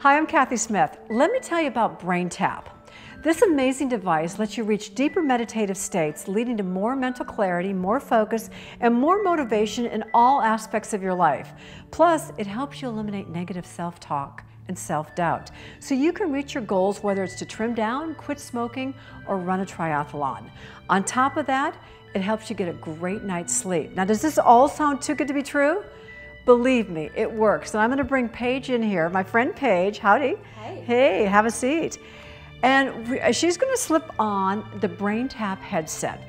Hi, I'm Kathy Smith. Let me tell you about BrainTap. This amazing device lets you reach deeper meditative states, leading to more mental clarity, more focus, and more motivation in all aspects of your life. Plus, it helps you eliminate negative self-talk and self-doubt. So you can reach your goals whether it's to trim down, quit smoking, or run a triathlon. On top of that, it helps you get a great night's sleep. Now, does this all sound too good to be true? Believe me, it works. And I'm going to bring Paige in here, my friend Paige. Howdy. Hey. Hey, have a seat. And uh, she's going to slip on the BrainTap headset.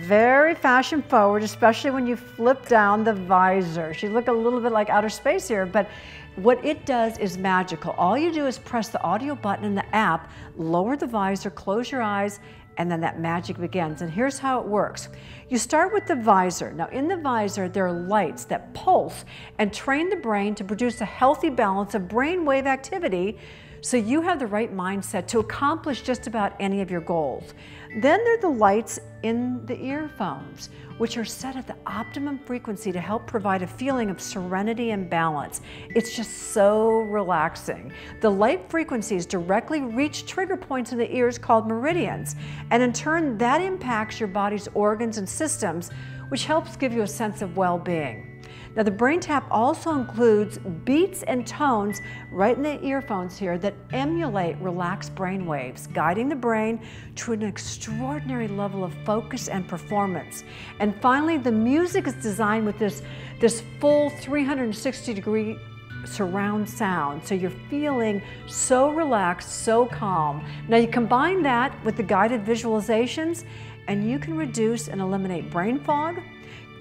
Very fashion forward, especially when you flip down the visor. She look a little bit like outer space here, but what it does is magical. All you do is press the audio button in the app, lower the visor, close your eyes, and then that magic begins. And here's how it works. You start with the visor. Now in the visor, there are lights that pulse and train the brain to produce a healthy balance of brainwave activity so you have the right mindset to accomplish just about any of your goals. Then there are the lights in the earphones, which are set at the optimum frequency to help provide a feeling of serenity and balance. It's just so relaxing. The light frequencies directly reach trigger points in the ears called meridians, and in turn that impacts your body's organs and systems, which helps give you a sense of well-being. Now the BrainTap also includes beats and tones right in the earphones here that emulate relaxed brain waves, guiding the brain to an extraordinary level of focus and performance. And finally, the music is designed with this, this full 360 degree surround sound. So you're feeling so relaxed, so calm. Now you combine that with the guided visualizations and you can reduce and eliminate brain fog,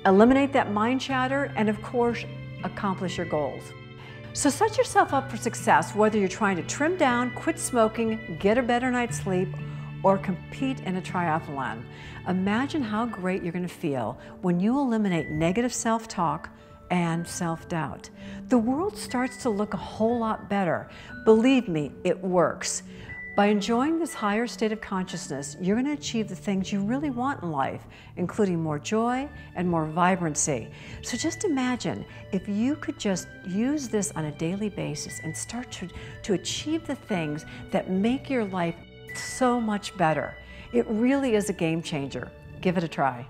eliminate that mind chatter, and of course, accomplish your goals. So set yourself up for success whether you're trying to trim down, quit smoking, get a better night's sleep, or compete in a triathlon. Imagine how great you're going to feel when you eliminate negative self-talk and self-doubt. The world starts to look a whole lot better. Believe me, it works. By enjoying this higher state of consciousness, you're going to achieve the things you really want in life, including more joy and more vibrancy. So just imagine if you could just use this on a daily basis and start to, to achieve the things that make your life so much better. It really is a game changer. Give it a try.